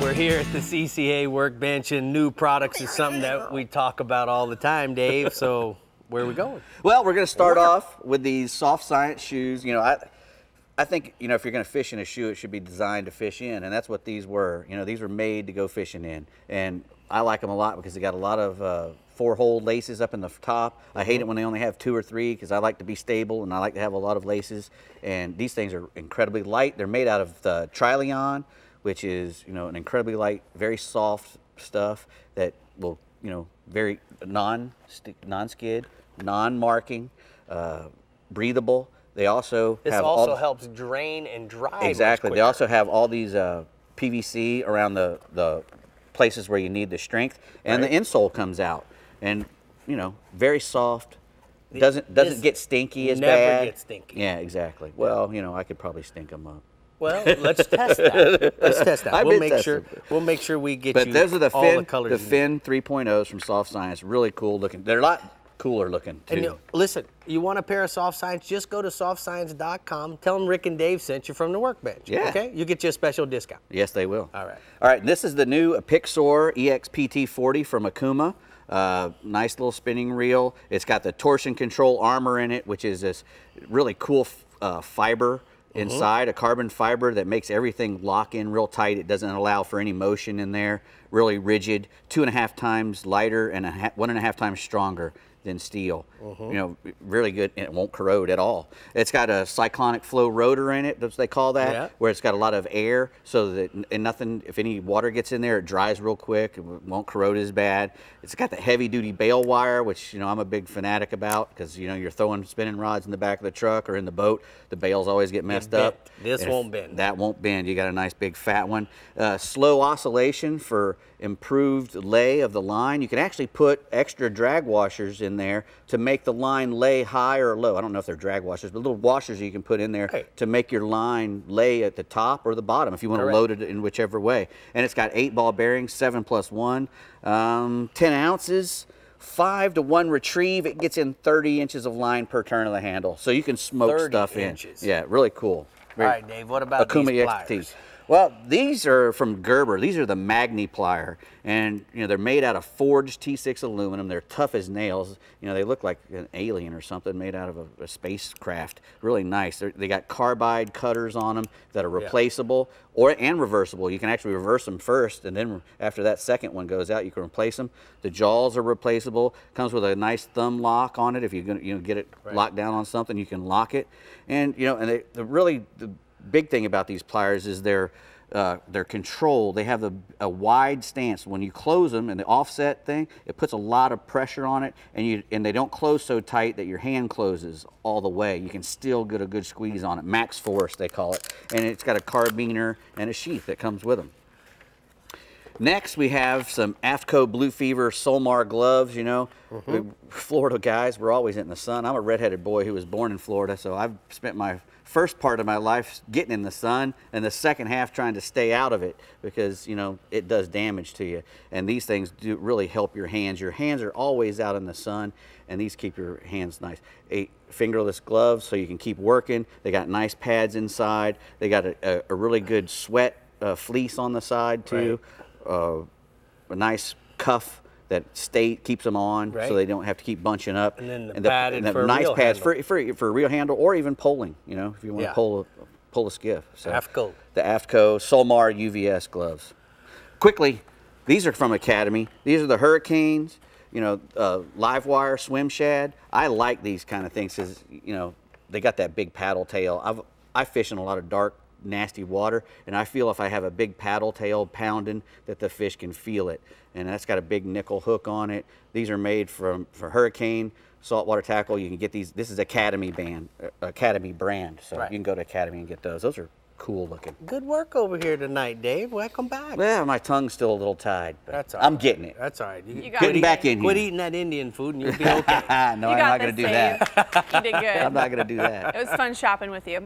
We're here at the CCA workbench, and new products is something that we talk about all the time, Dave. So, where are we going? Well, we're going to start off with these soft science shoes. You know, I, I think you know if you're going to fish in a shoe, it should be designed to fish in, and that's what these were. You know, these were made to go fishing in, and I like them a lot because they got a lot of uh, four-hole laces up in the top. I hate it when they only have two or three because I like to be stable and I like to have a lot of laces. And these things are incredibly light. They're made out of the Trilon, which is you know an incredibly light, very soft stuff that will you know very non non-skid, non-marking, uh, breathable. They also This also all, helps drain and dry. Exactly. They also have all these uh, PVC around the, the places where you need the strength, and Right. the insole comes out, and you know, very soft. Doesn't doesn't this get stinky as never bad. gets stinky. Yeah, exactly. Well, you know, I could probably stink them up. Well, let's test that. Let's test that. I've we'll make sure. We'll make sure we get But you those are the all Fin the colors. the. Fin 3.0s from Soft Science. Really cool looking. They're a lot cooler looking too. And you, listen, you want a pair of soft science? Just go to softscience.com. Tell them Rick and Dave sent you from the workbench. Yeah. Okay, you get you a special discount. Yes, they will. All right. All right. This is the new Pixor E EXPT40 from Okuma. Uh, nice little spinning reel. It's got the torsion control armor in it, which is this really cool f- uh, fiber Mm-hmm. inside, a carbon fiber that makes everything lock in real tight. It doesn't allow for any motion in there. Really rigid. Two and a half times lighter and a one and a half times stronger than steel. Mm-hmm. You know, really good, and it won't corrode at all. It's got a cyclonic flow rotor in it, as they call that, Yeah. where it's got a lot of air, so that and nothing. If any water gets in there, it dries real quick. It won't corrode as bad. It's got the heavy-duty bale wire, which you know I'm a big fanatic about because you know you're throwing spinning rods in the back of the truck or in the boat. The bales always get messed up. This And won't bend. That won't bend. You got a nice big fat one. Uh, slow oscillation for improved lay of the line. You can actually put extra drag washers in there to make the line lay high or low. I don't know if they're drag washers, but little washers you can put in there Right. to make your line lay at the top or the bottom if you want to load it in whichever way. And it's got eight ball bearings, seven plus one, um, 10 ounces. Five to one retrieve, it gets in 30 inches of line per turn of the handle. So you can smoke 30 stuff inches. in. Yeah, really cool. All Very- right, Dave. What about Okuma these pliers? Well, these are from Gerber. These are the Magniplier, and you know they're made out of forged T6 aluminum. They're tough as nails. You know they look like an alien or something made out of a, a spacecraft. Really nice. They're, they got carbide cutters on them that are replaceable or and reversible. You can actually reverse them first, and then after that second one goes out, you can replace them. The jaws are replaceable. Comes with a nice thumb lock on it. If you're gonna you know get it locked down on something, you can lock it. And you know, and they, the really the big thing about these pliers is their uh, their control. They have a, a wide stance. When you close them and the offset thing, it puts a lot of pressure on it, and you and they don't close so tight that your hand closes all the way. You can still get a good squeeze on it. Max force they call it, and it's got a carbiner and a sheath that comes with them. Next, we have some AFTCO Blue Fever Solmar gloves. You know, we, Florida guys, we're always in the sun. I'm a redheaded boy who was born in Florida, so I've spent my first part of my life getting in the sun and the second half trying to stay out of it because, you know, it does damage to you. And these things do really help your hands. Your hands are always out in the sun, and these keep your hands nice. A fingerless gloves so you can keep working. They got nice pads inside. They got a, a, a really good sweat uh, fleece on the side, too uh, a nice cuff that stay keeps them on Right. so they don't have to keep bunching up. And then the padded for nice pads handle. for, for for a real handle or even poling. You know, if you want Yeah. to pull a pull a skiff. So AFTCO. The AFTCO Solmar UVS gloves. Quickly, these are from Academy. These are the Hurricanes. You know, uh, live wire swim shad. I like these kind of things because you know they got that big paddle tail. I've I fish in a lot of dark, nasty water, and I feel if I have a big paddle tail pounding, that the fish can feel it. And that's got a big nickel hook on it. These are made from for Hurricane saltwater tackle. You can get these. This is Academy band, uh, Academy brand. So Right. you can go to Academy and get those. Those are cool looking. Good work over here tonight, Dave. Welcome back. Well, my tongue's still a little tied, but That's all I'm right. getting it. That's all right. You, You got Getting it. back in quit here. eating that Indian food and you'll be okay. no, you I'm not going to this, do that. You did good. I'm not going to do that. It was fun shopping with you.